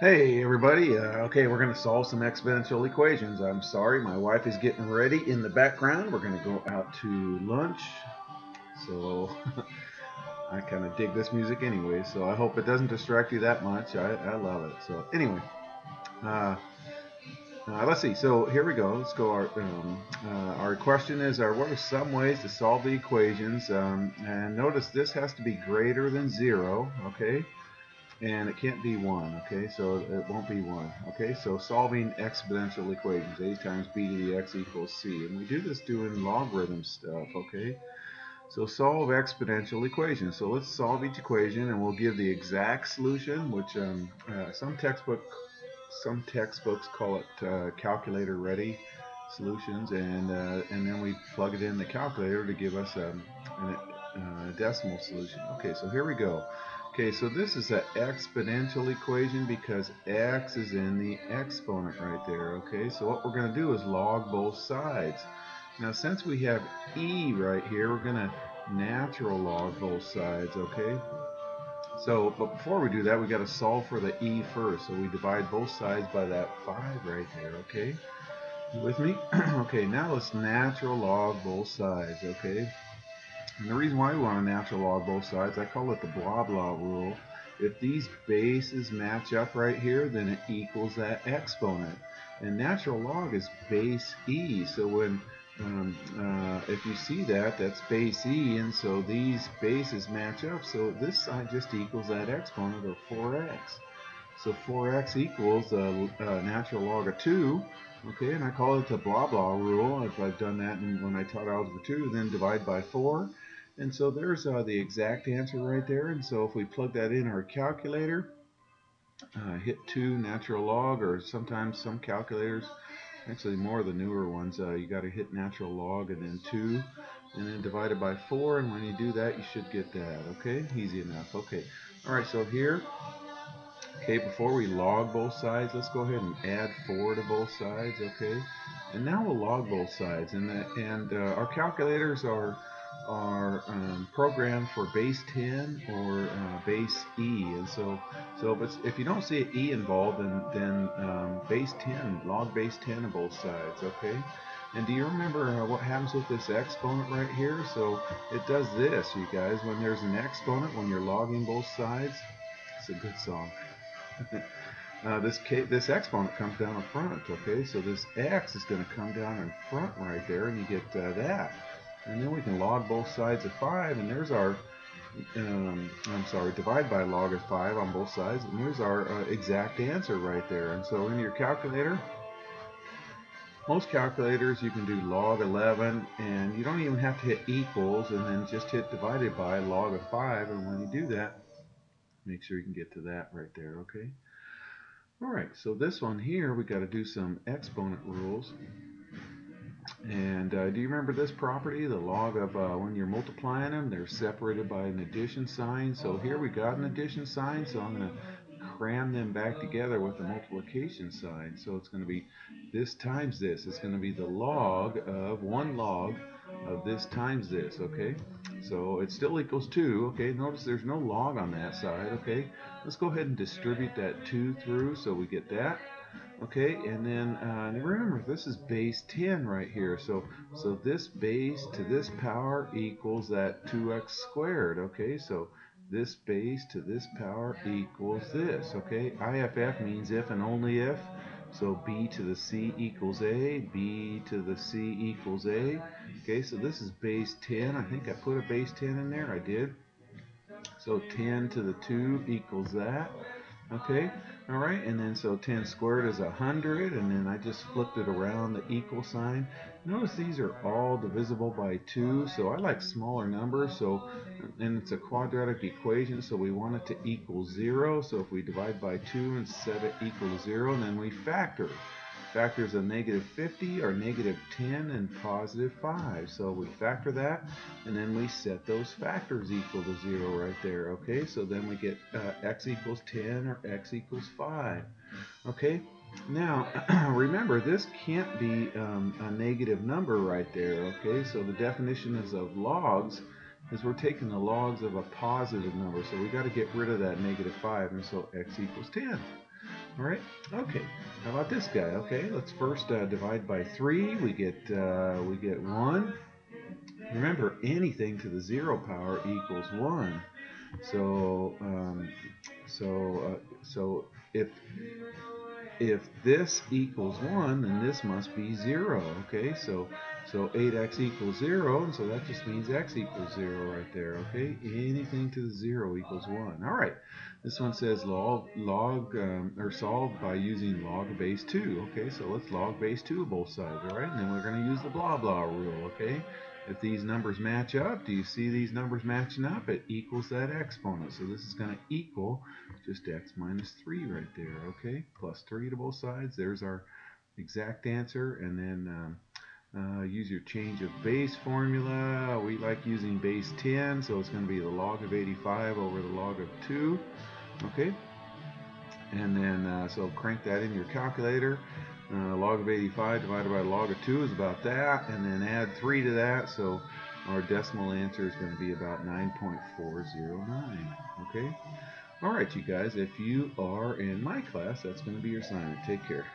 Hey everybody, uh, okay we're going to solve some exponential equations. I'm sorry, my wife is getting ready in the background. We're going to go out to lunch. So I kind of dig this music anyway, so I hope it doesn't distract you that much. I, I love it. So anyway, uh, uh, let's see. So here we go. Let's go. Our um, uh, our question is: Are what are some ways to solve the equations? Um, and notice this has to be greater than zero. Okay and it can't be 1, okay, so it won't be 1, okay, so solving exponential equations, a times b to the x equals c, and we do this doing logarithm stuff, okay, so solve exponential equations, so let's solve each equation and we'll give the exact solution, which um, uh, some textbook some textbooks call it uh, calculator ready solutions and uh, and then we plug it in the calculator to give us um, a uh, decimal solution. Okay, so here we go. Okay, so this is an exponential equation because x is in the exponent right there. Okay, so what we're going to do is log both sides. Now, since we have e right here, we're going to natural log both sides. Okay, so but before we do that, we got to solve for the e first. So we divide both sides by that 5 right there. Okay, you with me? okay, now let's natural log both sides. Okay. And the reason why we want to natural log both sides, I call it the blah blah rule. If these bases match up right here, then it equals that exponent. And natural log is base e, so when um, uh, if you see that, that's base e, and so these bases match up, so this side just equals that exponent, or 4x. So 4x equals uh, uh, natural log of 2, okay, and I call it the blah blah rule. If I've done that when I taught algebra 2, then divide by 4, and so there's uh, the exact answer right there. And so if we plug that in our calculator, uh, hit 2 natural log, or sometimes some calculators, actually more of the newer ones, uh, you got to hit natural log and then 2, and then divide it by 4. And when you do that, you should get that. Okay, easy enough. Okay, all right, so here, okay, before we log both sides, let's go ahead and add 4 to both sides. Okay, and now we'll log both sides. And, the, and uh, our calculators are are um, programmed for base 10 or uh, base E. And so so if, if you don't see an E involved then, then um, base 10 log base 10 on both sides okay? And do you remember uh, what happens with this exponent right here? So it does this you guys. When there's an exponent when you're logging both sides it's a good song. Uh, this this exponent comes down in front, okay? So this x is going to come down in front right there, and you get uh, that. And then we can log both sides of 5, and there's our, um, I'm sorry, divide by log of 5 on both sides, and there's our uh, exact answer right there. And so in your calculator, most calculators you can do log 11, and you don't even have to hit equals, and then just hit divided by log of 5, and when you do that, make sure you can get to that right there, okay? Alright, so this one here, we got to do some exponent rules. And uh, do you remember this property, the log of uh, when you're multiplying them, they're separated by an addition sign. So here we got an addition sign, so I'm going to cram them back together with a multiplication sign. So it's going to be this times this. It's going to be the log of one log of this times this, okay? So it still equals 2, okay? Notice there's no log on that side, okay? Let's go ahead and distribute that 2 through so we get that. Okay, and then uh, remember this is base 10 right here. So so this base to this power equals that 2x squared. Okay, so this base to this power equals this. Okay, IFF means if and only if. So b to the c equals a, b to the c equals a. Okay, so this is base 10. I think I put a base 10 in there. I did. So 10 to the 2 equals that. Okay, all right, and then so 10 squared is 100, and then I just flipped it around the equal sign. Notice these are all divisible by 2, so I like smaller numbers, so and it's a quadratic equation, so we want it to equal 0. So if we divide by 2 and set it equal to 0, and then we factor factors of negative 50 are negative 10 and positive 5. So we factor that and then we set those factors equal to 0 right there. Okay, so then we get uh, x equals 10 or x equals 5. Okay, now remember this can't be um, a negative number right there. Okay, so the definition is of logs is we're taking the logs of a positive number. So we got to get rid of that negative 5 and so x equals 10. All right. Okay. How about this guy? Okay. Let's first uh, divide by three. We get uh, we get one. Remember, anything to the zero power equals one. So um, so uh, so if if this equals 1, then this must be 0. Okay, so so 8x equals 0, and so that just means x equals 0 right there. Okay, anything to the 0 equals 1. All right, this one says log, log um, or solve by using log base 2. Okay, so let's log base 2 of both sides. All right, and then we're going to use the blah blah rule. Okay, if these numbers match up, do you see these numbers matching up? It equals that exponent. So this is going to equal just x minus 3 right there, okay? Plus 3 to both sides. There's our exact answer. And then um, uh, use your change of base formula. We like using base 10, so it's going to be the log of 85 over the log of 2, okay? And then, uh, so crank that in your calculator. Uh, log of 85 divided by log of 2 is about that, and then add 3 to that, so our decimal answer is going to be about 9.409. Okay? Alright, you guys, if you are in my class, that's going to be your assignment. Take care.